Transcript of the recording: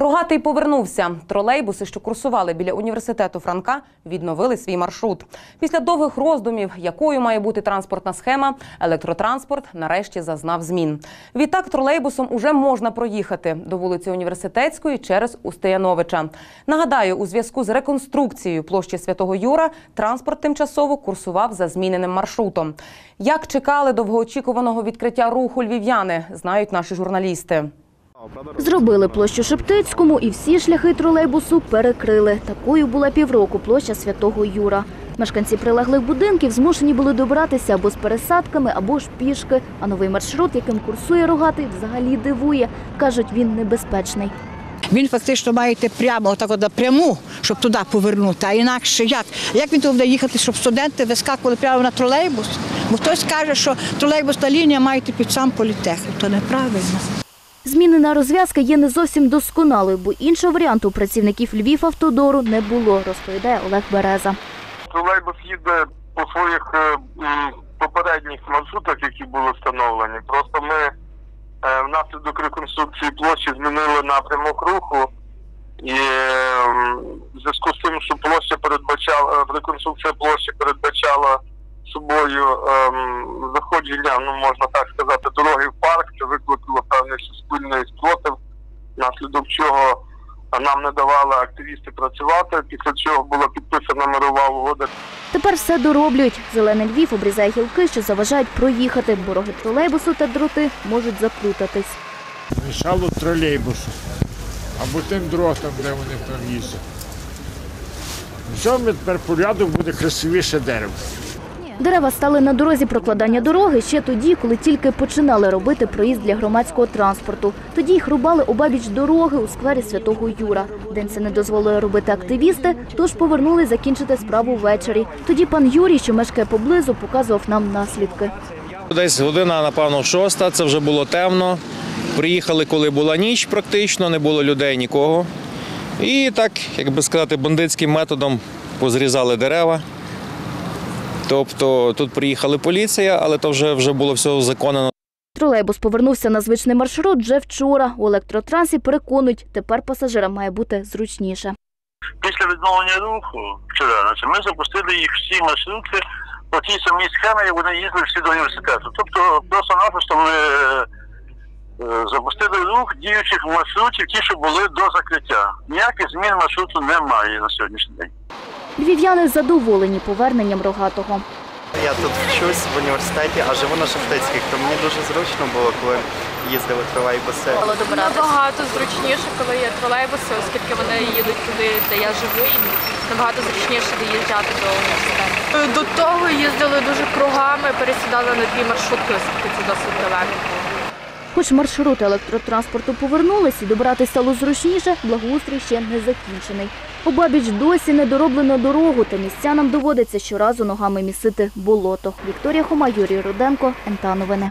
Рогатий повернувся. Тролейбуси, що курсували біля університету Франка, відновили свій маршрут. Після довгих роздумів, якою має бути транспортна схема, електротранспорт нарешті зазнав змін. Відтак тролейбусом уже можна проїхати до вулиці Університетської через Устияновича. Нагадаю, у зв'язку з реконструкцією площі Святого Юра транспорт тимчасово курсував за зміненим маршрутом. Як чекали довгоочікуваного відкриття руху львів'яни, знають наші журналісти. Зробили площу Шептицькому і всі шляхи тролейбусу перекрили. Такою була півроку площа Святого Юра. Мешканці прилеглих будинків змушені були добратися або з пересадками, або ж пішки. А новий маршрут, яким курсує рогатий, взагалі дивує. Кажуть, він небезпечний. Він фактично має йти прямо, отак от пряму, щоб туди повернути. А інакше як? Як він туди буде їхати, щоб студенти вискакували прямо на тролейбус? Бо хтось каже, що тролейбусна лінія має йти під сам політехнік. То неправильно. Змінена розв'язка є не зовсім досконалою, бо іншого варіанту у працівників Львівавтодору не було, розповідає Олег Береза. Тролейбус їде по своїх е, попередніх маршрутах, які були встановлені. Просто ми е, внаслідок реконструкції площі змінили напрямок руху. І е, в зв'язку з тим, що площа передбачала реконструкція площі собою ем, заходження, ну можна так сказати, дороги в парк, це викликало певний суспільний спротив, внаслідок чого нам не давали активісти працювати. Після чого була підписана мирова угода Тепер все дороблюють. Зелений Львів обрізає гілки, що заважають проїхати. Бороги тролейбусу та дроти можуть заплутатись. мішало тролейбусу або тим дротам, де вони там їздять. Всьому тепер порядок буде красивіше дерево. Дерева стали на дорозі прокладання дороги ще тоді, коли тільки починали робити проїзд для громадського транспорту. Тоді їх рубали обабіч дороги у сквері Святого Юра. День це не дозволили робити активісти, тож повернули закінчити справу ввечері. Тоді пан Юрій, що мешкає поблизу, показував нам наслідки. Десь година, напевно, шоста, це вже було темно. Приїхали, коли була ніч, практично, не було людей нікого. І так, як би сказати, бандитським методом позрізали дерева. Тобто тут приїхала поліція, але то вже, вже було все узаконено. Тролейбус повернувся на звичний маршрут вже вчора. У електротрансі переконують, тепер пасажирам має бути зручніше. після відновлення руху вчора, значить, ми запустили їх всі маршрути по тій самій схемі, як вони їздили всі до університету. Тобто просто-напросто ми е, запустили рух діючих маршрутів, ті, що були до закриття. Ніяких змін маршруту немає на сьогоднішній день. Львів'яни задоволені поверненням рогатого. Я тут вчусь в університеті, а живу на Шептицьких, то мені дуже зручно було, коли їздили тролейбуси. Набагато зручніше, коли є тролейбуси, оскільки вони їдуть туди, де я живу, і набагато зручніше доїжджати до університету. До того їздили дуже кругами, пересідали на дві маршрутки, оскільки це досить далеко. Хоч маршрути електротранспорту повернулись і добрати стало зручніше, благоустрій ще не закінчений. Обабіч досі не дороблено дорогу, та містянам доводиться щоразу ногами місити болото. Вікторія Хома, Юрій Руденко, НТА Новини.